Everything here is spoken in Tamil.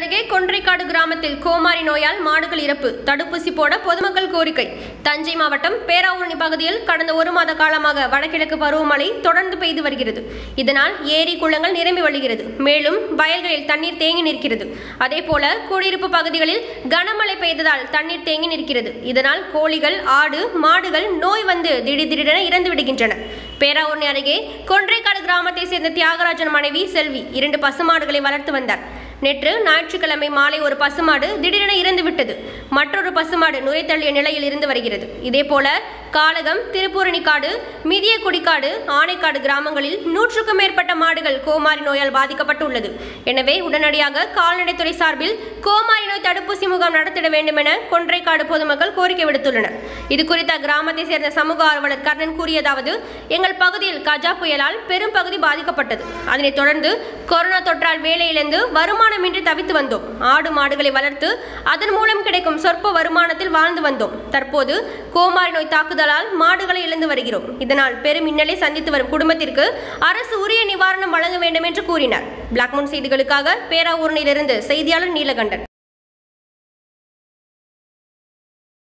அருகே கொன்றைக்காடு கிராமத்தில் கோமாரி நோயால் மாடுகள் இறப்பு தடுப்பூசி போட பொதுமக்கள் கோரிக்கை. தஞ்சை மாவட்டம் பேராவூரணி பகுதியில் கடந்த ஒரு மாத காலமாக வடகிழக்கு பருவமழை தொடர்ந்து பெய்து வருகிறது. இதனால் ஏரி குளங்கள் நிரம்பி வழிகிறது. மேலும் வயல்களில் தண்ணீர் தேங்கி நிற்கிறது. அதேபோல குடியிருப்பு பகுதிகளில் கனமழை பெய்ததால் தண்ணீர் தேங்கி நிற்கிறது. இதனால் கோழிகள் ஆடு மாடுகள் நோய் வந்து திடீர் திடீரென இறந்து விடுகின்றன. பேராவூரணி அருகே கொன்றைக்காடு கிராமத்தை சேர்ந்த தியாகராஜன் மனைவி செல்வி இரண்டு பசுமாடுகளை வளர்த்து வந்தார். நேற்று ஞாயிற்றுக்கிழமை மாலை ஒரு பசுமாடு திடீரென இறந்துவிட்டது. மற்றொரு பசுமாடு நுரை தள்ளிய நிலையில் இருந்து வருகிறது. இதேபோல காலகம் திருப்பூரணிக்காடு மிதியக்குடிக்காடு ஆனைக்காடு கிராமங்களில் நூற்றுக்கும் மேற்பட்ட மாடுகள் கோமாரி நோயால் பாதிக்கப்பட்டுள்ளது. எனவே உடனடியாக கால்நடைத்துறை சார்பில் கோமாரி நோய் தடுப்பூசி முகாம் நடத்திட வேண்டும் என கொன்றைக்காடு பொதுமக்கள் கோரிக்கை விடுத்துள்ளனர். இது குறித்த கிராமத்தை சேர்ந்த சமூக ஆர்வலர் கர்ணன் கூறியதாவது எங்கள் பகுதியில் கஜா புயலால் பெரும் பகுதி பாதிக்கப்பட்டது. அதனைத் தொடர்ந்து கொரோனா தொற்றால் வேலையிழந்து வருமானமின்றி தவித்து வந்தோம். ஆடு மாடுகளை வளர்த்து அதன் மூலம் கிடைக்கும் சொற்ப வருமானத்தில் வாழ்ந்து வந்தோம். தற்போது கோமாரி நோய் தாக்குதலால் மாடுகளை இழந்து வருகிறோம். இதனால் பெரும் இன்னலை சந்தித்து வரும் குடும்பத்திற்கு அரசு உரிய நிவாரணம் வழங்க வேண்டும் என்று கூறினார். பிளாக்மோன் செய்திகளுக்காக பேராவூரணியிலிருந்து செய்தியாளர் நீலகண்டன்.